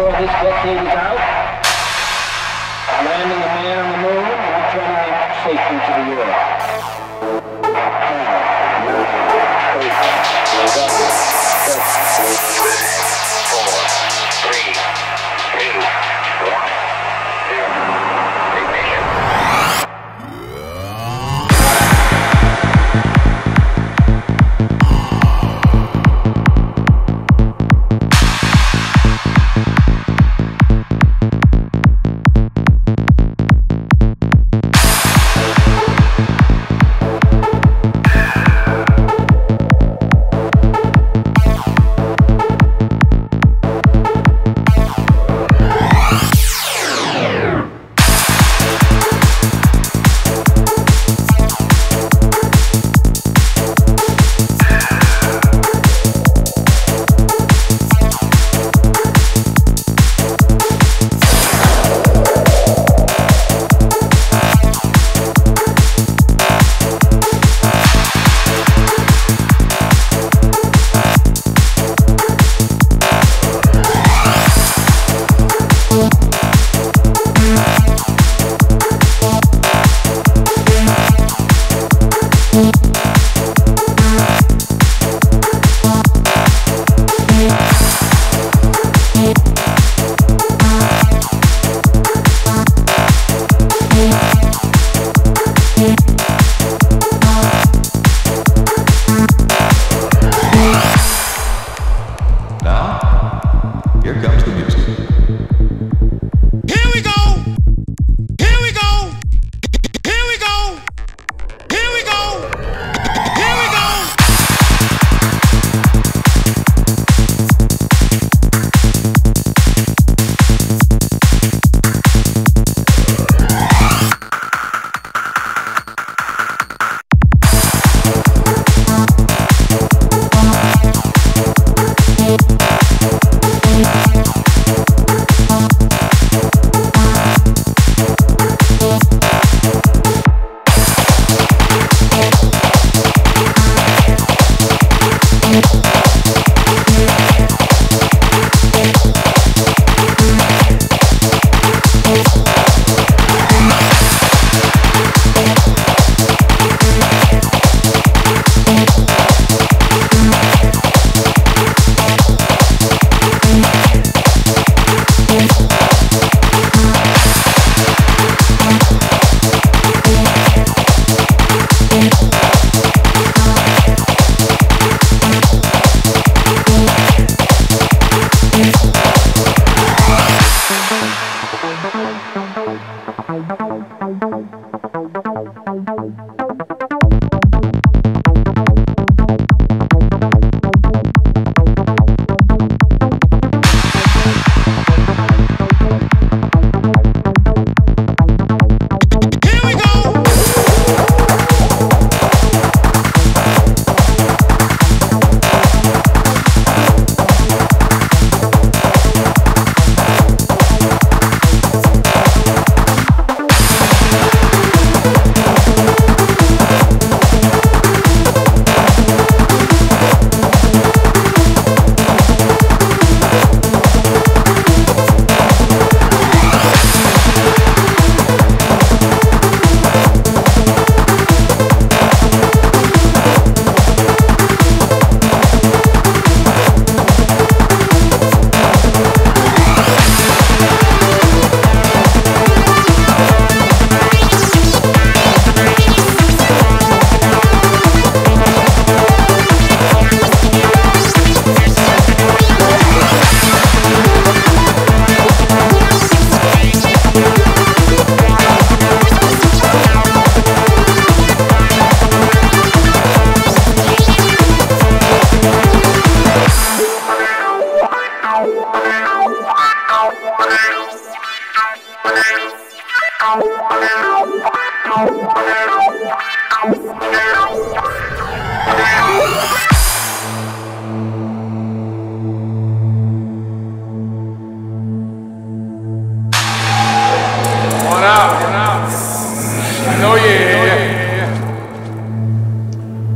before this decade is out, landing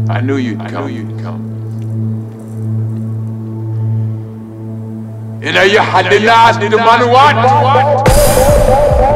I knew you'd I come. Knew you'd come. إلى حد الناس تمنوات Vai, vai.